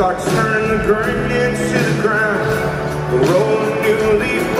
Start turning the grain into the ground, roll a new leaf.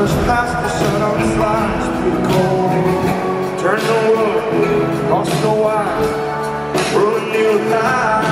Just past the sun on slides through the cold Turn the world, lost the wire. Ruin new life.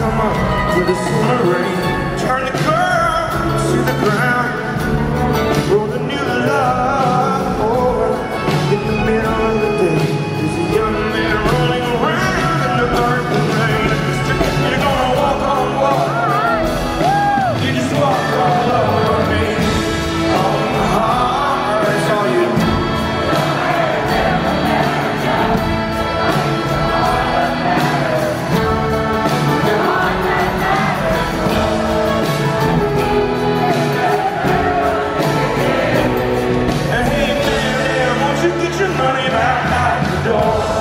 come up with a summer rain. Turn the girl to the ground. you get your money back out the door?